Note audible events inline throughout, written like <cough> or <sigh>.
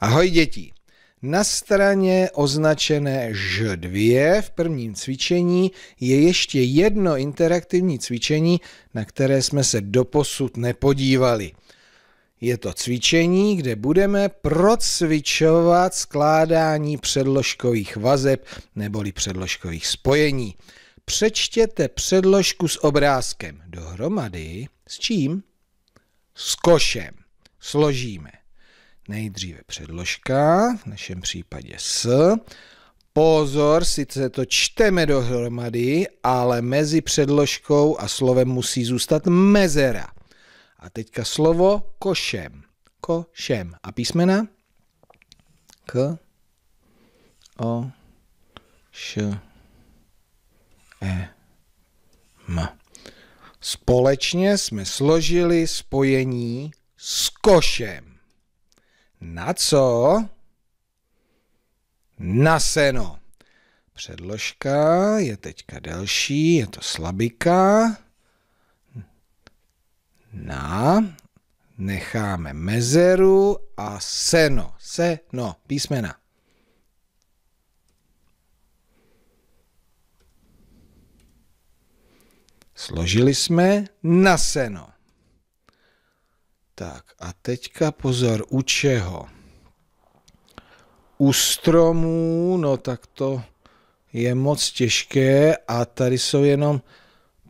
Ahoj děti. Na straně označené Ž2 v prvním cvičení je ještě jedno interaktivní cvičení, na které jsme se doposud nepodívali. Je to cvičení, kde budeme procvičovat skládání předložkových vazeb neboli předložkových spojení. Přečtěte předložku s obrázkem dohromady s čím? S košem. Složíme. Nejdříve předložka, v našem případě s. Pozor, sice to čteme dohromady, ale mezi předložkou a slovem musí zůstat mezera. A teďka slovo košem. Košem. A písmena? K, O, Š, E, M. Společně jsme složili spojení s košem. Na co? Na seno. Předložka je teďka delší, je to slabika. Na, necháme mezeru a seno, seno, písmena. Složili jsme na seno. Tak a teďka pozor, u čeho? U stromů, no tak to je moc těžké a tady jsou jenom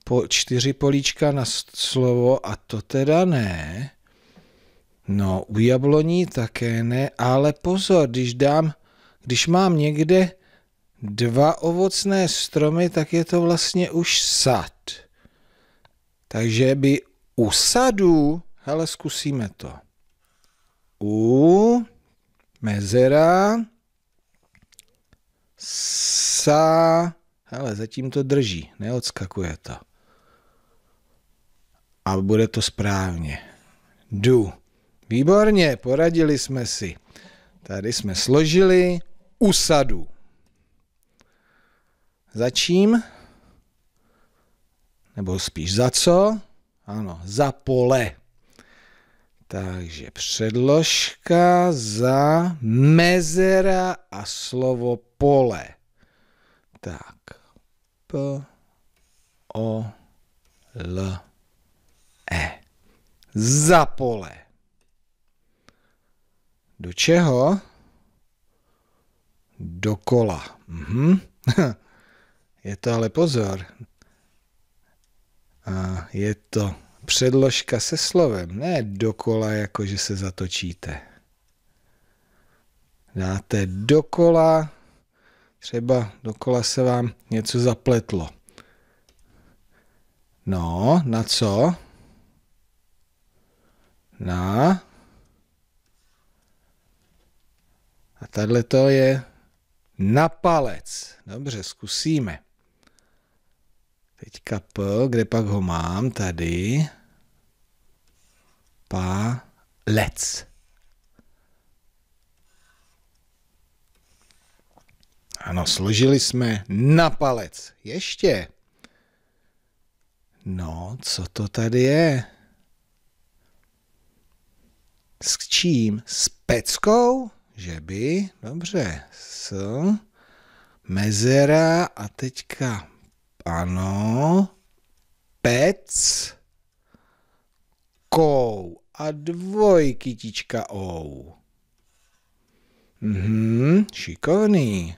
po čtyři políčka na slovo a to teda ne. No, u jabloní také ne, ale pozor, když dám, když mám někde dva ovocné stromy, tak je to vlastně už sad. Takže by u sadu ale zkusíme to. U mezera sa hele, zatím to drží, neodskakuje to. A bude to správně. Du. Výborně, poradili jsme si. Tady jsme složili usadu. Za čím? Nebo spíš za co? Ano, za pole. Takže předložka za mezera a slovo pole. Tak. P, O, L, E. Za pole. Do čeho? Dokola. Mhm. <laughs> Je to ale pozor. A je to předložka se slovem, ne dokola, jako že se zatočíte. Dáte dokola, třeba dokola se vám něco zapletlo. No, na co? Na. A tahle to je na palec. Dobře, zkusíme. Teďka P, kde pak ho mám? Tady palec. Ano, složili jsme na palec. Ještě. No, co to tady je? S čím? S peckou? Že by? Dobře. S mezera a teďka ano. Pec kou a dvojkytička ou. Mhm, šikovný.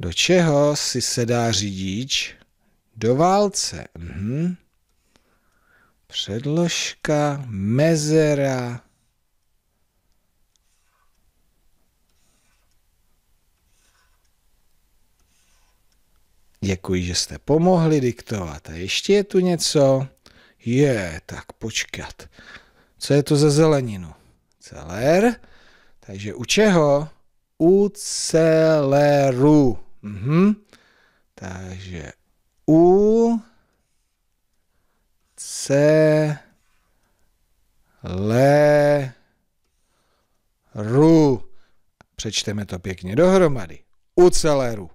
Do čeho si se dá řidič? Do válce. Mhm. Předložka, mezera, Děkuji, že jste pomohli diktovat. A ještě je tu něco? Je, tak počkat. Co je to za zeleninu? Celer. Takže u čeho? U celeru. Mhm. Takže u celeru. Přečteme to pěkně dohromady. U celeru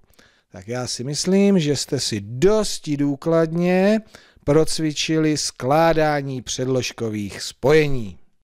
tak já si myslím, že jste si dosti důkladně procvičili skládání předložkových spojení.